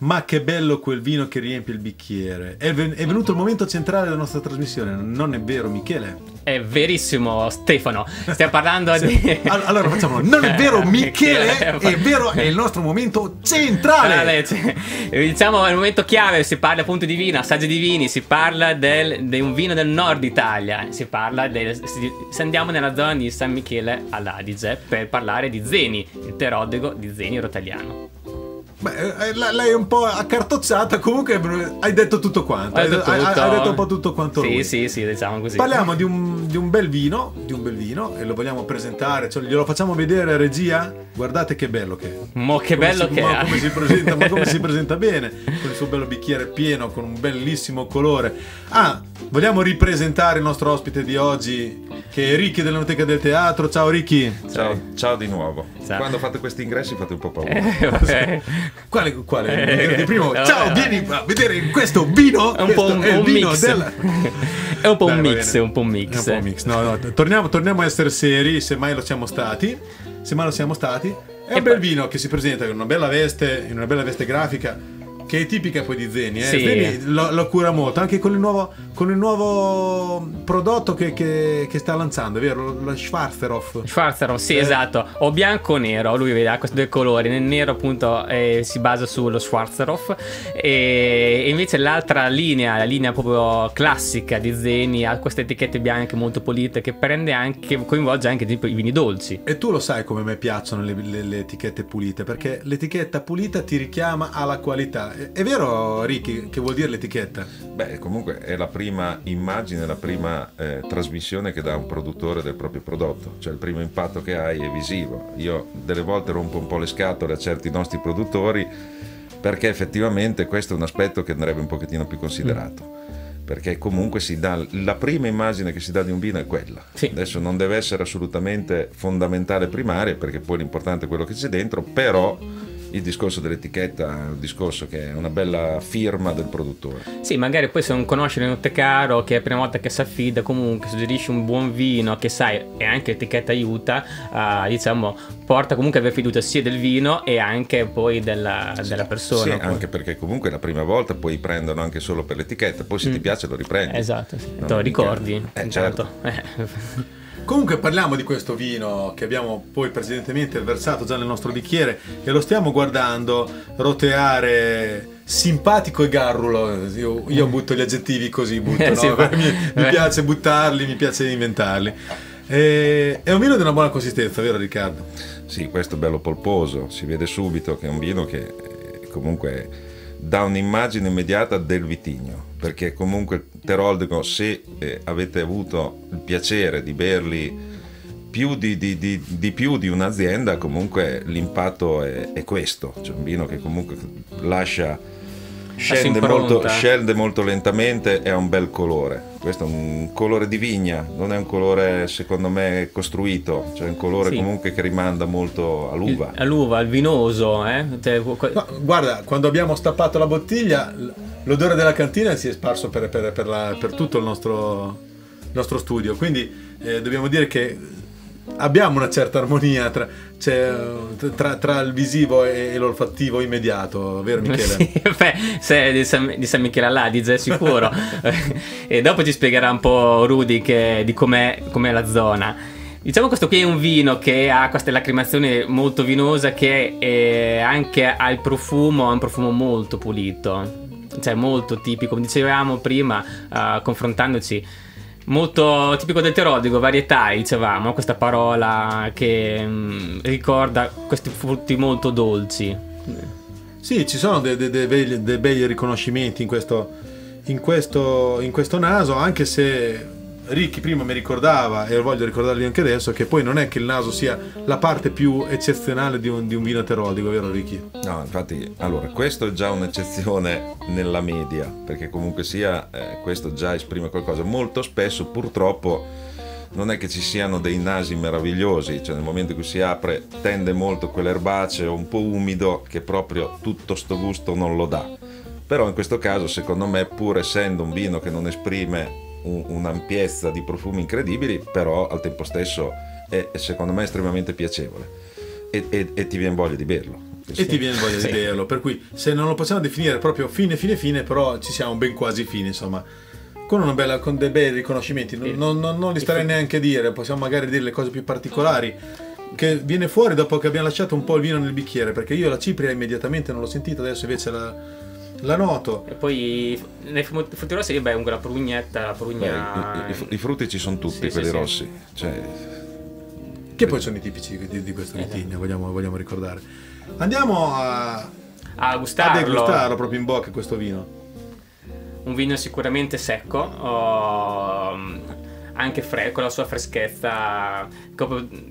Ma che bello quel vino che riempie il bicchiere. È, ven- è venuto il momento centrale della nostra trasmissione, non è vero Michele? È verissimo Stefano, stiamo parlando Sì. di... All- Allora facciamolo, non è vero Michele, è vero, è il nostro momento centrale. Cioè, diciamo è il momento chiave, si parla appunto di vino, assaggi di vini, si parla del- di un vino del nord Italia, si parla del, se andiamo nella zona di San Michele all'Adige per parlare di Zeni, il terodego di Zeni Rotagliano. Beh, eh, lei è un po' accartozzata, comunque hai detto tutto quanto. Ho detto Hai- hai- tutto. hai detto un po' tutto quanto Sì, lui. sì, sì, diciamo così. Parliamo di un, di un bel vino, di un bel vino e lo vogliamo presentare, cioè, glielo facciamo vedere regia? Guardate che bello che è. Mo che Come bello si- che ma è. come si presenta, ma come si presenta bene con il suo bello bicchiere pieno con un bellissimo colore. Ah, vogliamo ripresentare il nostro ospite di oggi che è Ricky dell'Enoteca del Teatro. Ciao Ricky. Ciao, ciao di nuovo. Ciao. Quando fate questi ingressi fate un po' paura. Eh. Quale, quale? Eh, primo. eh, Ciao, eh, vieni a vedere questo vino. È un po' un, è un mix. della- È un po' un Dai, va mix, bene. un po' un mix. È un po' un mix. No, no, torniamo, torniamo a essere seri, se mai lo siamo stati. Se mai lo siamo stati. È E un bel poi- vino che si presenta con una bella veste, in una bella veste grafica. Che è tipica poi di Zeni, eh? Sì. Zeni lo, lo cura molto, anche con il nuovo, con il nuovo prodotto che, che- che sta lanciando, vero? Lo Schwarzerhoff. Schwarzerhoff, sì, Eh. esatto. O bianco o nero, lui vede ha questi due colori. Nel nero, appunto, eh, si basa sullo Schwarzerhoff. E, e invece l'altra linea, la linea proprio classica di Zeni, ha queste etichette bianche molto pulite che prende anche, coinvolge anche tipo i vini dolci. E tu lo sai come a me piacciono le, le- le etichette pulite, perché l'etichetta pulita ti richiama alla qualità. È, è vero, Ricky, che vuol dire l'etichetta? Beh, comunque è la prima immagine, la prima eh, trasmissione che dà un produttore del proprio prodotto, cioè il primo impatto che hai è visivo. Io delle volte rompo un po' le scatole a certi nostri produttori perché effettivamente questo è un aspetto che andrebbe un pochettino più considerato. Perché comunque si dà la prima immagine che si dà di un vino è quella. Sì. Adesso non deve essere assolutamente fondamentale primaria, perché poi l'importante è quello che c'è dentro, però il discorso dell'etichetta è un discorso che è una bella firma del produttore. Sì, magari poi se non conosci l'enotecario, che è la prima volta che si affida, comunque suggerisci un buon vino che sai, e anche l'etichetta aiuta, a, diciamo, porta comunque a avere fiducia sia del vino e anche poi della, della persona. Sì, anche perché comunque la prima volta poi prendono anche solo per l'etichetta, poi se ti piace lo riprendi. Esatto, sì. Lo ricordi? Eh, certo. Eh. Comunque parliamo di questo vino che abbiamo poi precedentemente versato già nel nostro bicchiere e lo stiamo guardando roteare simpatico e garrulo. Io, io butto gli aggettivi così, butto, no? Sì, mi, mi eh. piace buttarli, mi piace inventarli. E- è un vino di una buona consistenza, vero Riccardo? Sì, questo è bello polposo, si vede subito che è un vino che eh, comunque dà un'immagine immediata del vitigno, perché comunque Teroldego, se eh, avete avuto il piacere di berli più di, di- di- di più di un'azienda, comunque l'impatto è, è questo, cioè un vino che comunque lascia... Scende molto, scende molto lentamente e ha un bel colore. Questo è un colore di vigna, non è un colore secondo me costruito, cioè un colore Sì. comunque che rimanda molto all'uva. Il- All'uva, al vinoso, eh? Cioè, que- Ma guarda, quando abbiamo stappato la bottiglia, l'odore della cantina si è sparso per, per- per la- per tutto il nostro, nostro studio. Quindi eh, dobbiamo dire che abbiamo una certa armonia tra, eh, tra- tra il visivo e, e l'olfattivo immediato, vero Michele? Sì, beh, se di San, di San Michele all'Adige, sicuro. e dopo ci spiegherà un po' Rudy che- di com'è, com'è la zona. Diciamo questo qui è un vino che ha questa lacrimazione molto vinosa che eh, anche ha il profumo, ha un profumo molto pulito, cioè molto tipico, come dicevamo prima, eh, confrontandoci, molto tipico del terodico, varietà, dicevamo, questa parola che mm, ricorda questi frutti molto dolci. Sì, ci sono dei, dei- dei bei, bei riconoscimenti in questo, in, questo, in questo naso, anche se Ricky prima mi ricordava, e voglio ricordarvi anche adesso, che poi non è che il naso sia la parte più eccezionale di un, di un vino terodico, vero Ricky? No, infatti, allora, questo è già un'eccezione nella media, perché comunque sia, eh, questo già esprime qualcosa. Molto spesso, purtroppo, non è che ci siano dei nasi meravigliosi, cioè nel momento in cui si apre tende molto quell'erbaceo un po' umido che proprio tutto sto gusto non lo dà. Però in questo caso, secondo me, pur essendo un vino che non esprime un- un'ampiezza di profumi incredibili, però al tempo stesso è, secondo me estremamente piacevole e, e- e ti viene voglia di berlo. Sì. E ti viene voglia Sì. di berlo, per cui se non lo possiamo definire proprio fine fine fine, però ci siamo ben quasi fine, insomma. Con, una bella, con dei bei riconoscimenti, non- non- non li starei neanche a dire, possiamo magari dire le cose più particolari. Che viene fuori dopo che abbiamo lasciato un po' il vino nel bicchiere, perché io la cipria immediatamente non l'ho sentita, adesso invece la, la noto. E poi nei fru- frutti rossi, beh, un- la prugnetta, la Beh, prugna... i, i- i frutti ci sono tutti, Sì, quelli sì, sì. rossi. Cioè, Che poi sono i tipici di, di questo Esatto. vitigno, vogliamo, vogliamo ricordare. Andiamo a, a a gustarlo. degustarlo proprio in bocca questo vino. un vino sicuramente secco, oh, anche fre- con la sua freschezza.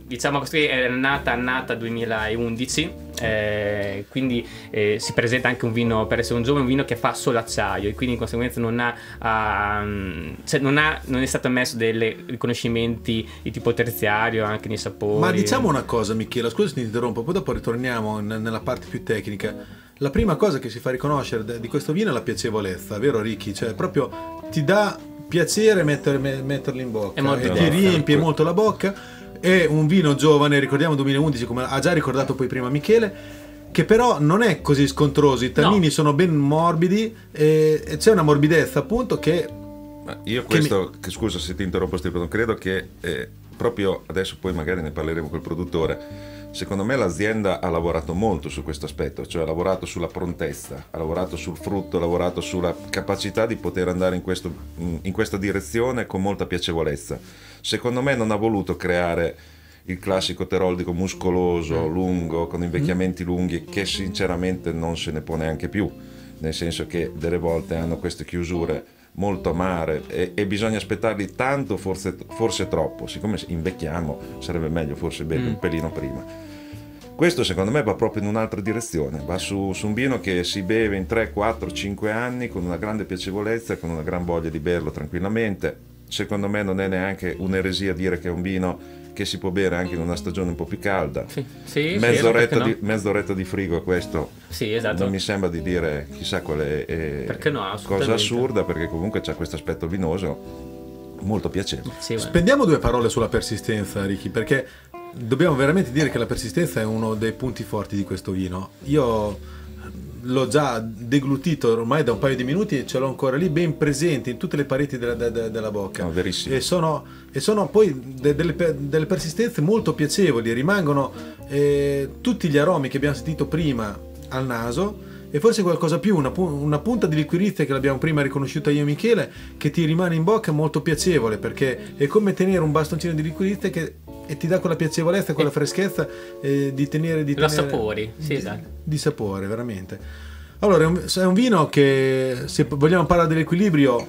Diciamo questa è nata, nata 2011, eh, quindi eh, si presenta anche un vino, per essere un giovane, un vino che fa solo acciaio e quindi di conseguenza non ha, ah, cioè non, ha- non è stato ammesso dei riconoscimenti di tipo terziario anche nei sapori. Ma diciamo una cosa, Michela, scusa se ti interrompo, poi dopo ritorniamo n- nella parte più tecnica. La prima cosa che si fa riconoscere di questo vino è la piacevolezza, vero Ricky? Cioè, proprio ti dà piacere metter- me- metterlo in bocca È e ti riempie molto la bocca. È un vino giovane, ricordiamo 2011, come ha già ricordato poi prima Michele, che però non è così scontroso. I tannini No. sono ben morbidi e, c'è una morbidezza appunto che Ma io Che questo, che scusa se ti interrompo Stefano, credo che eh, proprio adesso poi magari ne parleremo col produttore, secondo me l'azienda ha lavorato molto su questo aspetto, cioè ha lavorato sulla prontezza, ha lavorato sul frutto, ha lavorato sulla capacità di poter andare in, questo- in questa direzione con molta piacevolezza. Secondo me non ha voluto creare il classico teroldico muscoloso, lungo, con invecchiamenti lunghi, che sinceramente non se ne può neanche più, nel senso che delle volte hanno queste chiusure molto amare e, e bisogna aspettarli tanto, forse, forse troppo. Siccome invecchiamo, sarebbe meglio forse bere Mm. un pelino prima. Questo secondo me va proprio in un'altra direzione, va su, su un vino che si beve in 3, 4, 5 anni con una grande piacevolezza, con una gran voglia di berlo tranquillamente. Secondo me non è neanche un'eresia dire che è un vino che si può bere anche in una stagione un po' più calda. Sì, sì, sì, mezz'oretta, no? di, mezz'oretta di frigo a questo Sì, esatto. non mi sembra di dire chissà qual è, è Perché no, cosa assurda perché comunque c'è questo aspetto vinoso molto piacevole. Sì. Spendiamo due parole sulla persistenza, Ricky, perché dobbiamo veramente dire che la persistenza è uno dei punti forti di questo vino. Io l'ho già deglutito ormai da un paio di minuti e ce l'ho ancora lì ben presente in tutte le pareti della, de- de- della bocca. No, verissimo. E sono, e sono poi de- delle, delle persistenze molto piacevoli, rimangono eh, tutti gli aromi che abbiamo sentito prima al naso e forse qualcosa più, una, una punta di liquirizia che l'abbiamo prima riconosciuta io e Michele, che ti rimane in bocca molto piacevole perché è come tenere un bastoncino di liquirizia che e ti dà quella piacevolezza, quella freschezza eh, di tenere di Lo tenere- sapori, sì, di, esatto. di sapore, veramente. Allora, è un, è un vino che se vogliamo parlare dell'equilibrio,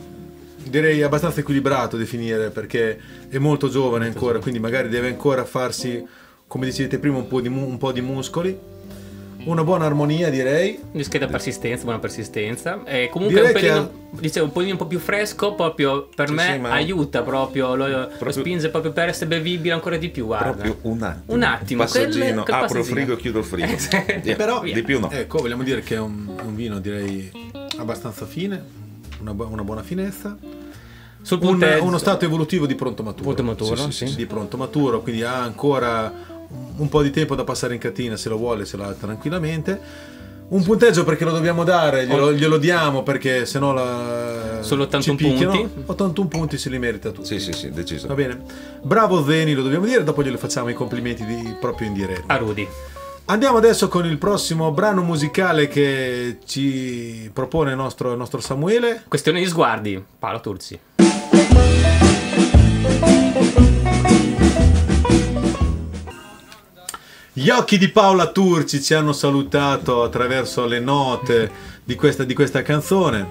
direi abbastanza equilibrato definire perché è molto giovane ancora, quindi magari deve ancora farsi, come dicevete prima, un po' di, un po' di muscoli. Una buona armonia, direi. Discreta persistenza, buona persistenza. E comunque Direi un pelino, che dicevo, un pelino un po' più fresco, proprio per Sì, me sì, ma- aiuta proprio, lo, lo Proprio- spinge proprio per essere bevibile ancora di più, guarda. Proprio un attimo. Un attimo, passaggino, quel- apro il frigo, chiudo il frigo. Eh, sì. Via. Però- di più no. Ecco, vogliamo dire che è un, un vino, direi, abbastanza fine, una, bu- una buona finezza. Sul Un- uno stato evolutivo di pronto maturo. Pronto maturo, Sì, sì, sì. sì, Di pronto maturo, quindi ha ancora un po' di tempo da passare in cantina se lo vuole, se l'ha tranquillamente. Un punteggio perché lo dobbiamo dare, glielo, glielo diamo perché sennò la... Solo 81 ci picchiano. punti? 81 punti se li merita tutti. Sì, sì, sì, deciso. Va bene. Bravo Zeni, lo dobbiamo dire, dopo glielo facciamo i complimenti di- proprio in diretta. a Rudy. Andiamo adesso con il prossimo brano musicale che ci propone il nostro, il nostro Samuele. Questione di sguardi, Paolo Turzi. Gli occhi di Paola Turci ci hanno salutato attraverso le note di questa, di questa canzone.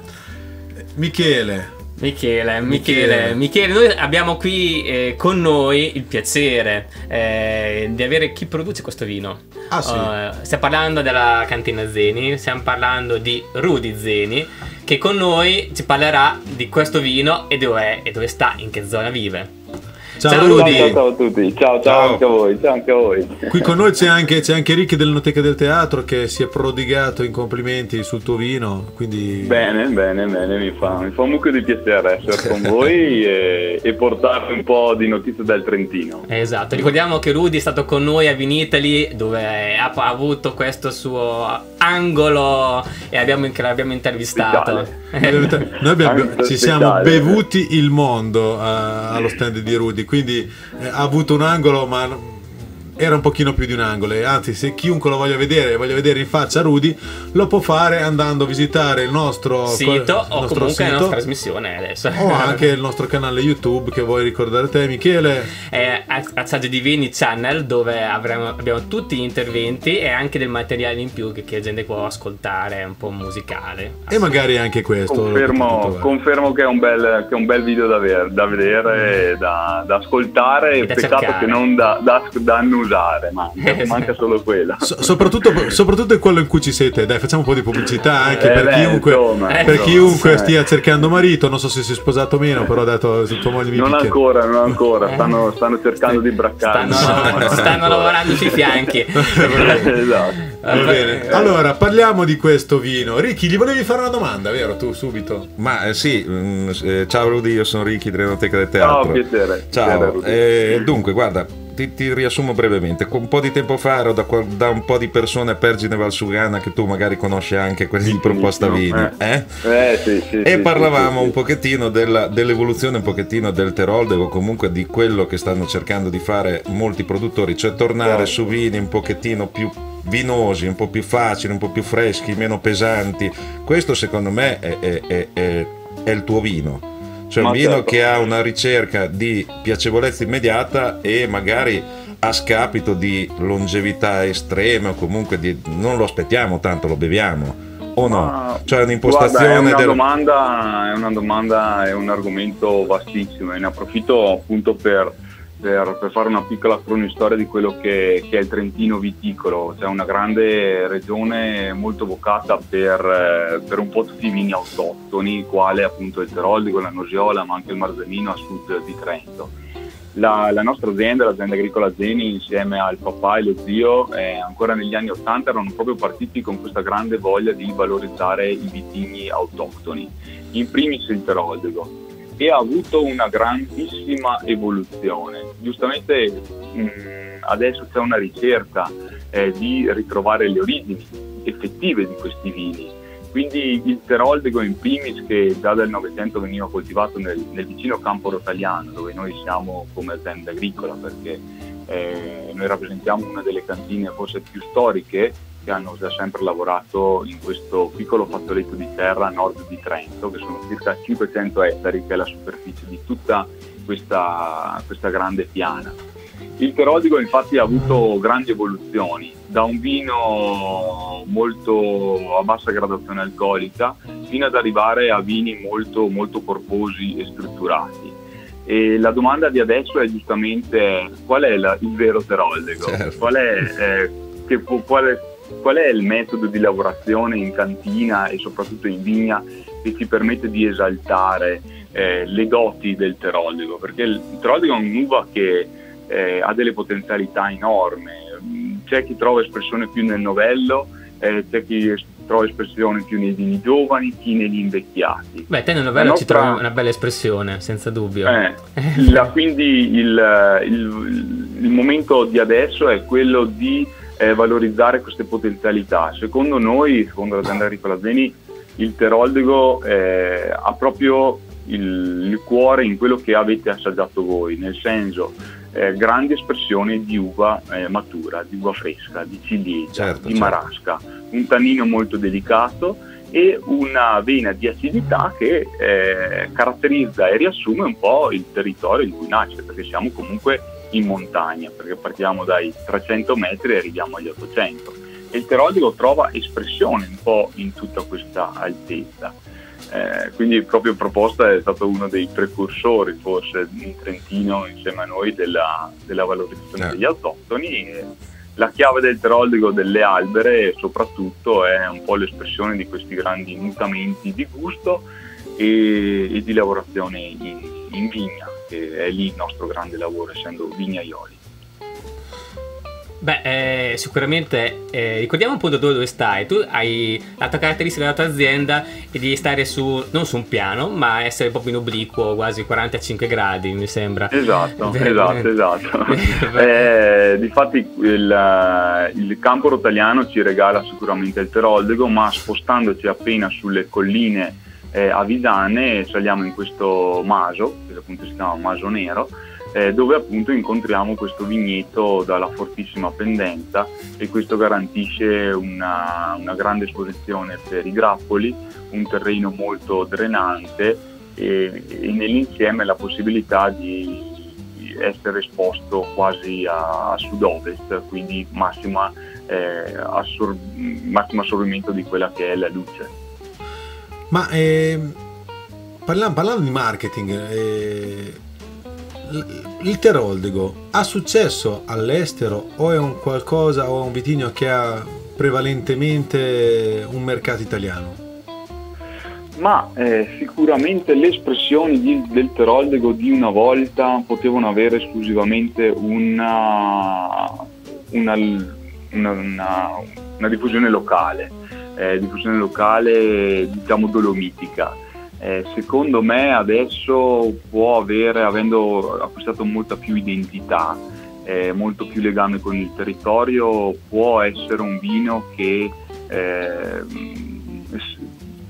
Michele, Michele, Michele, Michele. Noi abbiamo qui eh, con noi il piacere eh, di avere chi produce questo vino. Ah, sì? Eh, stiamo parlando della cantina Zeni, stiamo parlando di Rudy Zeni, che con noi ci parlerà di questo vino e dove è e dove sta, in che zona vive. Ciao, Ciao, Rudy. Ciao, ciao a tutti, ciao, ciao, Ciao. anche a voi, ciao anche a voi. Qui con noi c'è anche, c'è anche Ricky dell'Enoteca del Teatro che si è prodigato in complimenti sul tuo vino, quindi... Bene, bene, bene, mi fa, mi fa un mucchio di piacere essere con voi e, e portarvi un po' di notizie del Trentino. Esatto, ricordiamo che Rudy è stato con noi a Vinitali dove ha, ha avuto questo suo angolo e abbiamo, che l'abbiamo intervistato. Speciale. Noi abbiamo- ci siamo bevuti il mondo eh, allo stand di Rudy, quindi eh, ha avuto un angolo, ma era un pochino più di un angolo. E anzi, se chiunque lo voglia vedere, voglia vedere in faccia Rudy, lo può fare andando a visitare il nostro Sito il o nostro comunque la sito, nostra trasmissione adesso. o anche il nostro canale YouTube che vuoi ricordare te, Michele. è Assaggio Divini Channel dove avremo- abbiamo tutti gli interventi e anche del materiale in più che, che la gente può ascoltare un po' musicale. E magari anche questo. Confermo, trovare. confermo che, è un bel, che è un bel video da, ver- da vedere, da, da ascoltare, E peccato cercare. che non da, da, da annusare, manca, manca solo quella. So- soprattutto, soprattutto in quello in cui ci siete, dai, facciamo un po' di pubblicità anche Eh, per beh, chiunque, insomma, per insomma, chiunque eh. stia cercando marito. Non so se si è sposato o meno, però ha detto se tua moglie mi Non picchia. ancora, non ancora, stanno, stanno cercando di braccarmi. Stanno, No, no, no, stanno lavorando sui fianchi. esatto. Va bene. Eh. Allora, parliamo di questo vino. Ricky, gli volevi fare una domanda, vero? Tu subito. Ma eh, sì, mm, eh, ciao Rudy, io sono Ricky dell'Enoteca del Teatro. Ciao, piacere. Ciao, Piacere, eh, dunque guarda, ti, ti riassumo brevemente. Un po' di tempo fa ero da, da un po' di persone a Pergine Valsugana che tu magari conosci anche, quelli di Proposta Vini. Eh? Eh, sì, sì, E sì, parlavamo un pochettino della- dell'evoluzione un pochettino del Teroldego, comunque di quello che stanno cercando di fare molti produttori, cioè tornare Certo. su vini un pochettino più vinosi, un po' più facili, un po' più freschi, meno pesanti. Questo secondo me è- è- è- è il tuo vino. Cioè un Ma vino certo. che ha una ricerca di piacevolezza immediata e magari a scapito di longevità estrema o comunque di, non lo aspettiamo tanto, lo beviamo o no? Ma- Cioè un'impostazione Guarda, è una, del... domanda, è una domanda, è un argomento vastissimo e ne approfitto appunto per, per- per fare una piccola cronistoria di quello che, che è il Trentino viticolo. C'è una grande regione molto vocata per, eh, per un po' tutti i vini autoctoni, quale appunto il Teroldego, la Nosiola, ma anche il Marzanino a sud di Trento. La, la nostra azienda, l'azienda agricola Zeni, insieme al papà e lo zio, eh, ancora negli anni Ottanta erano proprio partiti con questa grande voglia di valorizzare i vitigni autoctoni, in primis il Teroldego, e ha avuto una grandissima evoluzione. Giustamente mh, adesso c'è una ricerca eh, di ritrovare le origini effettive di questi vini. Quindi il Teroldego in primis che già dal Novecento veniva coltivato nel, nel vicino campo rotaliano dove noi siamo come azienda agricola perché eh, noi rappresentiamo una delle cantine forse più storiche che hanno da sempre lavorato in questo piccolo fazzoletto di terra a nord di Trento che sono circa 500 ettari che è la superficie di tutta questa, questa grande piana. Il Teroldego infatti ha avuto grandi evoluzioni, da un vino molto a bassa gradazione alcolica fino ad arrivare a vini molto, molto corposi e strutturati. E la domanda di adesso è giustamente qual è la- il vero Teroldego? Certo. Qual, è, eh, che qual è- qual è il metodo di lavorazione in cantina e soprattutto in vigna che ci permette di esaltare eh, le doti del Teroldego? Perché il Teroldego è un'uva che eh, ha delle potenzialità enormi. Mm, C'è chi trova espressione più nel novello, eh, c'è chi trova espressione più nei vini giovani, chi negli invecchiati. Beh, te nel novello La ci nostra- trovi una bella espressione, senza dubbio. Eh, la- quindi il, il- il momento di adesso è quello di eh, valorizzare queste potenzialità. Secondo noi, secondo l'azienda agricola Zeni, il Teroldego eh, ha proprio il, il cuore in quello che avete assaggiato voi, nel senso eh, grandi espressioni di uva eh, matura, di uva fresca, di ciliegia, Certo, di certo. marasca, un tannino molto delicato e una vena di acidità che eh, caratterizza e riassume un po' il territorio in cui nasce, perché siamo comunque in montagna, perché partiamo dai 300 metri e arriviamo agli 800. E il Teroldego trova espressione un po' in tutta questa altezza. Eh, quindi proprio proposta è stato uno dei precursori forse in Trentino insieme a noi della, della valorizzazione Eh. degli autoctoni. La chiave del Teroldego delle albere soprattutto è un po' l'espressione di questi grandi mutamenti di gusto e, e di lavorazione in, in vigna. Che è lì il nostro grande lavoro essendo vignaioli. Beh, eh, sicuramente eh, ricordiamo un po' da dove, dove stai. Tu hai la tua caratteristica della tua azienda è di stare su, non su un piano, ma essere proprio in obliquo, quasi 45 gradi, mi sembra. Esatto, esatto, esatto. eh, difatti il, il, campo rotaliano ci regala sicuramente il Teroldego, ma spostandoci appena sulle colline eh, avisane saliamo in questo maso, che appunto si chiama Maso Nero, eh, dove appunto incontriamo questo vigneto dalla fortissima pendenza e questo garantisce una, una grande esposizione per i grappoli, un terreno molto drenante e, e nell'insieme la possibilità di essere esposto quasi a, a sud-ovest, quindi massima, eh, assor- massimo assorbimento di quella che è la luce. Ma eh, parlando, parlando, di marketing, eh, il Teroldego ha successo all'estero o è un qualcosa o un vitigno che ha prevalentemente un mercato italiano? Ma eh, sicuramente le espressioni di, del Teroldego di una volta potevano avere esclusivamente una, una, una, una diffusione locale, eh, diffusione locale diciamo dolomitica eh, secondo me adesso può avere, avendo acquistato molta più identità, eh, molto più legame con il territorio, può essere un vino che eh,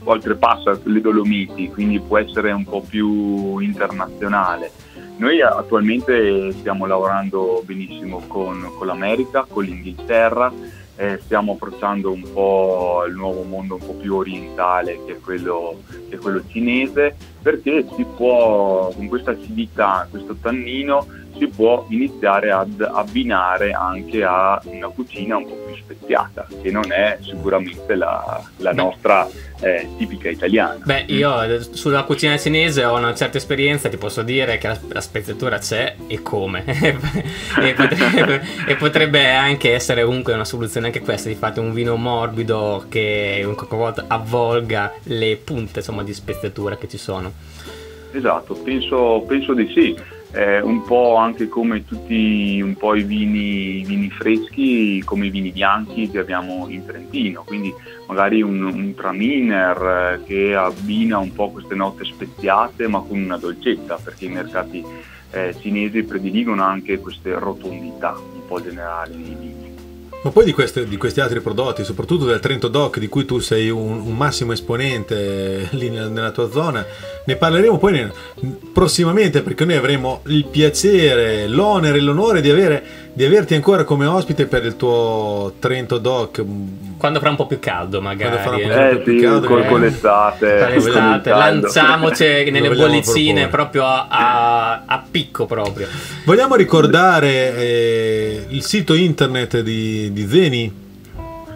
oltrepassa le Dolomiti, quindi può essere un po' più internazionale. Noi attualmente stiamo lavorando benissimo con, con l'America, con l'Inghilterra, eh, stiamo approcciando un po' il nuovo mondo un po' più orientale che è quello, che è quello cinese, perché si può, con questa acidità, questo tannino, si può iniziare ad abbinare anche a una cucina un po' più speziata, che non è sicuramente la, la nostra eh, tipica italiana. Beh, io eh, sulla cucina cinese ho una certa esperienza, ti posso dire che la, la speziatura c'è e come. e, potrebbe, e, potrebbe, anche essere comunque una soluzione anche questa, di fare un vino morbido che in qualche volta avvolga le punte insomma, di speziatura che ci sono. Esatto, penso, penso di sì eh, un po' anche come tutti po' i vini, vini, freschi, come i vini bianchi che abbiamo in Trentino, quindi magari un, un traminer eh, che abbina un po' queste note speziate ma con una dolcezza, perché i mercati eh, cinesi prediligono anche queste rotondità un po' generali nei vini. Ma poi di, queste, di, questi altri prodotti, soprattutto del Trento Doc, di cui tu sei un, un massimo esponente lì nella tua zona, ne parleremo poi nel, prossimamente perché noi avremo il piacere, l'onere e l'onore di, avere, di averti ancora come ospite per il tuo Trento Doc. Quando farà un po' più caldo, magari. Quando farà un po', eh, più sì, caldo. Col, con l'estate. Con l'estate. Lanciamoci nelle bollicine proprio a, a, a, picco proprio. Vogliamo ricordare eh, il sito internet di, di Zeni?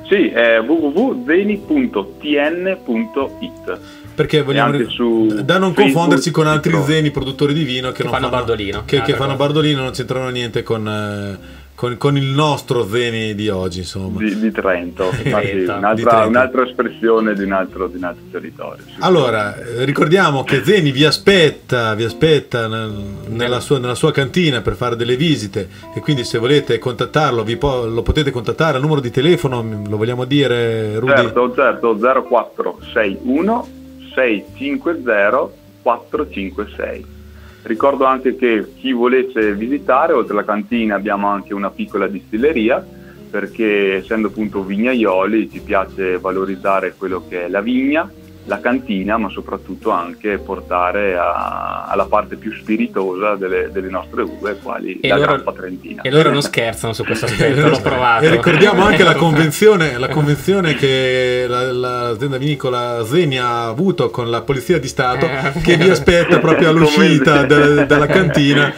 Sì, è www.zeni.tn.it perché vogliamo su da non Facebook, confonderci con altri zeni produttori di vino che, che fanno, fanno, bardolino. che, che fanno bardolino non c'entrano niente con, eh, con, con, il nostro zeni di oggi insomma di, di Trento, Infatti, un'altra, di Trento. un'altra, espressione di un altro, di un altro territorio allora ricordiamo che Zeni vi aspetta vi aspetta nella sua, nella sua, cantina per fare delle visite e quindi se volete contattarlo po- lo potete contattare al numero di telefono lo vogliamo dire Rudy? certo certo 0461 650 456. Ricordo anche che chi volesse visitare, oltre alla cantina abbiamo anche una piccola distilleria, perché essendo appunto vignaioli ci piace valorizzare quello che è la vigna la cantina, ma soprattutto anche portare a, alla parte più spiritosa delle, delle nostre uve, quali e la loro, grappa trentina. E loro non scherzano su questo aspetto, l'ho provato. E ricordiamo anche la convenzione, la convenzione che la, l'azienda vinicola Zeni ha avuto con la Polizia di Stato, che vi aspetta proprio all'uscita de, della cantina.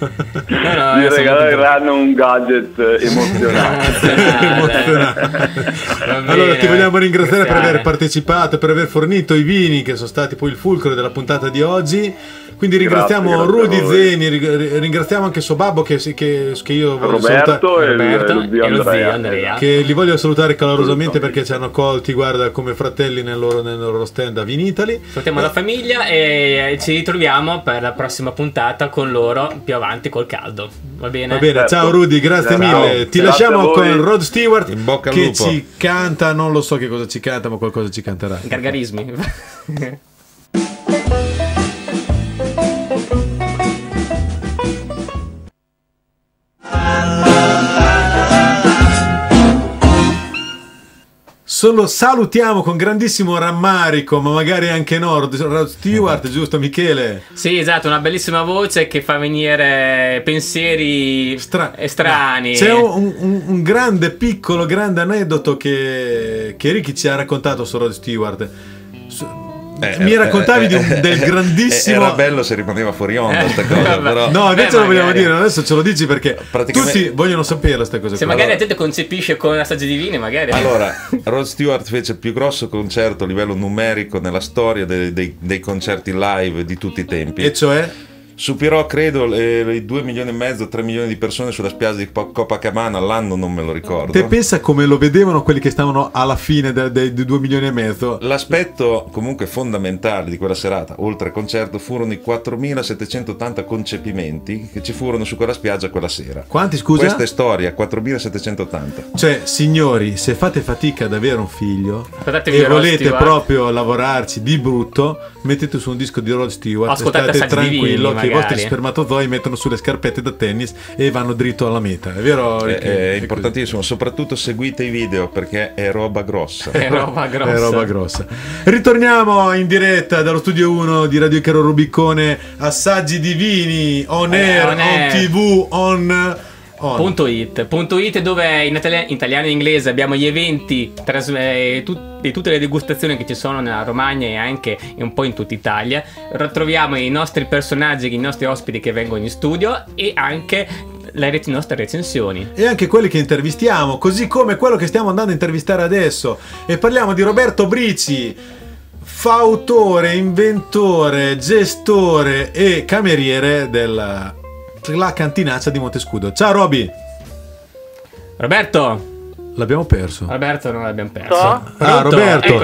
No, no, sono regaleranno un gadget emozionante. Emozionante. Va Allora ti vogliamo ringraziare per aver partecipato, per aver fornito i vini che sono stati poi il fulcro della puntata di oggi. Quindi ringraziamo Grazie, grazie Rudy. Zeni, ri- ringraziamo anche suo babbo che, che- che io voglio salutare. Roberto e il- Roberto zio e lo zio Andrea. Che li voglio salutare calorosamente Assolutamente. perché ci hanno accolti, guarda, come fratelli nel loro, nel loro stand a Vinitali. Salutiamo la famiglia e ci ritroviamo per la prossima puntata con loro più avanti col caldo. Va bene? Va bene, Certo. ciao Rudy, grazie Ciao. mille. Ti Grazie lasciamo con Rod Stewart In bocca al che lupo. ci canta, non lo so che cosa ci canta, ma qualcosa ci canterà. Gargarismi. Solo salutiamo con grandissimo rammarico, ma magari anche no, Rod Stewart, giusto Michele? sì, esatto, una bellissima voce che fa venire pensieri Stra- strani. C'è un, un- un grande, piccolo, grande aneddoto che, che Ricky ci ha raccontato su Rod Stewart. Eh, mi eh, raccontavi eh, di un- eh, del eh, grandissimo... Era bello se rimaneva fuori onda Eh, sta cosa, però... No, invece lo vogliamo dire, adesso ce lo dici perché Praticamente- tutti vogliono sapere queste cose Se qua. magari la Allora, gente concepisce con assaggi divini, magari. Allora, Rod Stewart fece il più grosso concerto a livello numerico nella storia dei, dei- dei concerti live di tutti i tempi. E cioè? Superò, credo, le, le 2 milioni e mezzo, 3 milioni di persone sulla spiaggia di Copacabana all'anno, non me lo ricordo. Te pensa come lo vedevano quelli che stavano alla fine de- de- dei 2 milioni e mezzo? L'aspetto comunque fondamentale di quella serata, oltre al concerto, furono i 4.780 concepimenti che ci furono su quella spiaggia quella sera. Quanti, scusa? Questa è storia, 4.780. Cioè, signori, se fate fatica ad avere un figlio Ascoltatevi e volete Stewart. proprio lavorarci di brutto, mettete su un disco di Rod Stewart Ascoltate e state assaggi divini, tranquillo che i vostri magari. spermatozoi mettono sulle scarpette da tennis e vanno dritto alla meta. È vero? È, Ricky? è così. importantissimo, soprattutto seguite i video perché è roba grossa. È roba grossa. È roba grossa. Ritorniamo in diretta dallo studio 1 di Radio Chiaro Rubicone. Assaggi divini on Eh, air, on on, air. TV, on. On. Punto it. Punto it dove in, itali- in italiano e inglese abbiamo gli eventi tras- eh, tut- di tutte le degustazioni che ci sono nella Romagna e anche un po' in tutta Italia. Troviamo i nostri personaggi, i nostri ospiti che vengono in studio e anche le rec- nostre recensioni. E anche quelli che intervistiamo, così come quello che stiamo andando a intervistare adesso. E parliamo di Roberto Brici, fautore, inventore, gestore e cameriere della la cantinaccia di Montescudo. Ciao Roby! Roberto! L'abbiamo perso. Roberto non l'abbiamo perso. So? Ah? Roberto. Ti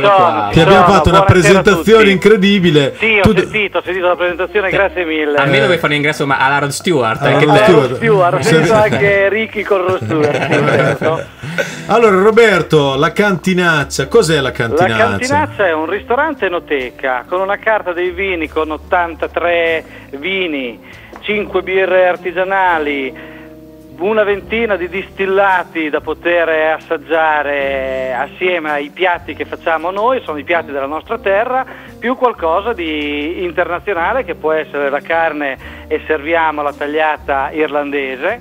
abbiamo Sono, fatto una a presentazione incredibile. Sì, ho Tu- sentito, ho sentito la presentazione, grazie mille. Almeno Eh. vuoi fare l'ingresso ma alla Rod Stewart. Alla anche Rod te. Stewart. Stewart, sentito anche Ricky con Rod Stewart, certo. Allora Roberto, la cantinaccia, cos'è la La cantinaccia? cantinaccia è un ristorante enoteca con una carta dei vini con 83 vini, 5 birre artigianali, una ventina di distillati da poter assaggiare assieme ai piatti che facciamo noi, sono i piatti della nostra terra, più qualcosa di internazionale che può essere la carne e serviamo la tagliata irlandese,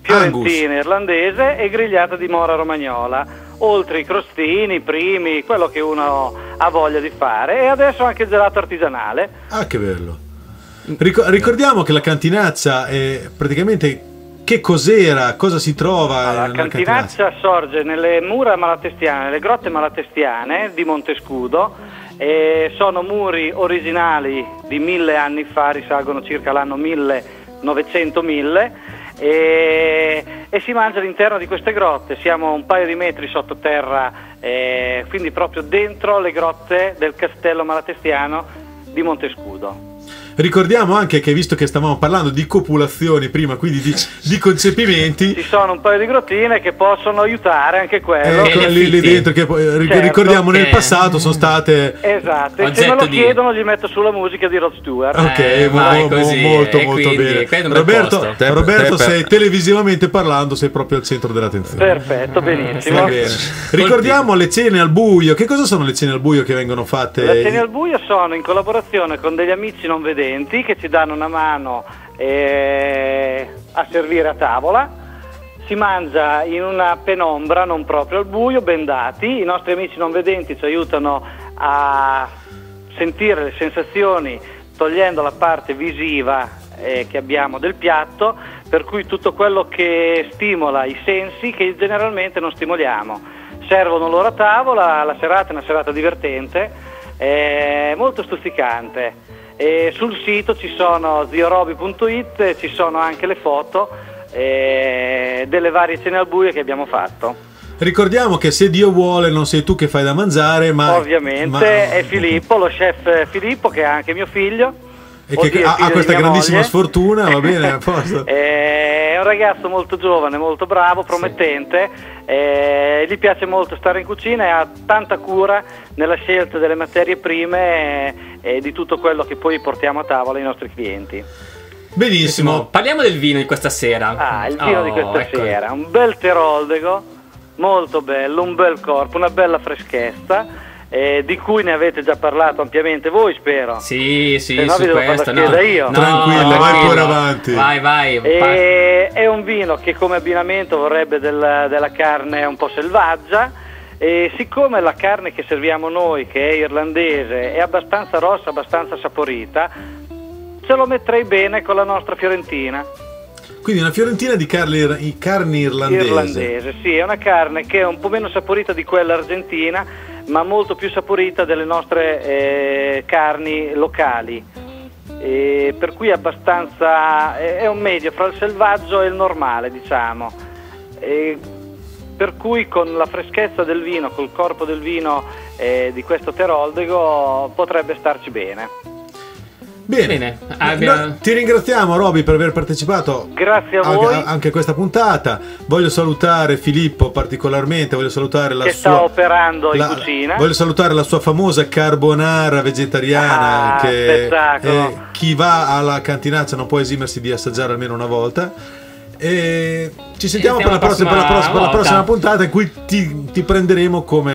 fiorentina irlandese e grigliata di mora romagnola, oltre i crostini, i primi, quello che uno ha voglia di fare e adesso anche il gelato artigianale. Ah, che bello. Ric- ricordiamo che la cantinaccia è praticamente che cos'era, cosa si trova La nella cantinaccia sorge nelle mura malatestiane, nelle grotte malatestiane di Montescudo. e sono muri originali di mille anni fa, risalgono circa l'anno 1900-1000 e, e si mangia all'interno di queste grotte, siamo un paio di metri sottoterra, eh, quindi proprio dentro le grotte del castello malatestiano di Montescudo. Ricordiamo anche che visto che stavamo parlando di copulazioni prima, quindi di, di concepimenti, Ci sono un paio di grottine che possono aiutare anche quello. ecco, le lì, lì dentro che ric- Certo, ricordiamo nel che- passato sono state Esatto, e se me lo di- chiedono gli metto sulla musica di Rod Stewart. Ok, Eh, mo- così, molto e molto quindi, bene. Roberto. Te- Roberto te- sei televisivamente parlando, sei proprio al centro dell'attenzione. Perfetto, benissimo. Ricordiamo le cene al buio. Che cosa sono le cene al buio che vengono fatte? Le cene al buio sono in collaborazione con degli amici non vedenti che ci danno una mano eh, a servire a tavola. Si mangia in una penombra, non proprio al buio, bendati. I nostri amici non vedenti ci aiutano a sentire le sensazioni togliendo la parte visiva eh, che abbiamo del piatto, per cui tutto quello che stimola i sensi che generalmente non stimoliamo. Servono loro a tavola, la serata è una serata divertente, eh, molto stuzzicante. E sul sito ci sono ziorobi.it, ci sono anche le foto eh, delle varie cene al buio che abbiamo fatto. Ricordiamo che se Dio vuole non sei tu che fai da mangiare, ma... Ovviamente ma- è Filippo, lo chef Filippo che è anche mio figlio. E che Oddio, ha, ha questa grandissima moglie. sfortuna, va bene, a posto. È un ragazzo molto giovane, molto bravo, promettente, eh, gli piace molto stare in cucina e ha tanta cura nella scelta delle materie prime eh, e di tutto quello che poi portiamo a tavola ai nostri clienti. Benissimo. Parliamo del vino di questa sera. Ah, il vino di Oh, questa ecco. sera, un bel teroldego, molto bello, un bel corpo, una bella freschezza, eh, di cui ne avete già parlato ampiamente voi, spero. Sì, sì, Se no su vi devo far questo. la scheda io. Tranquillo, vai tranquillo. pure avanti. Vai, vai. E è un vino che come abbinamento vorrebbe del- della carne un po' selvaggia e siccome la carne che serviamo noi, che è irlandese, è abbastanza rossa, abbastanza saporita, ce lo metterei bene con la nostra fiorentina Quindi una fiorentina di carne, carne irlandese. irlandese. Sì, è una carne che è un po' meno saporita di quella argentina, ma molto più saporita delle nostre eh, carni locali. E per cui è abbastanza è un medio fra il selvaggio e il normale, diciamo. E per cui con la freschezza del vino, col corpo del vino eh, di questo teroldego potrebbe starci bene. Bene, Bene, abbia- No, ti ringraziamo Roby per aver partecipato Grazie a anche, voi anche a questa puntata. Voglio salutare Filippo particolarmente, voglio salutare la che sua sta operando in la- cucina. Voglio salutare la sua famosa carbonara vegetariana Ah, che eh, chi va alla cantinaccia non può esimersi di assaggiare almeno una volta. E ci sentiamo E per la, la prossima, per la prossima prossima- per la prossima puntata in cui ti, ti prenderemo come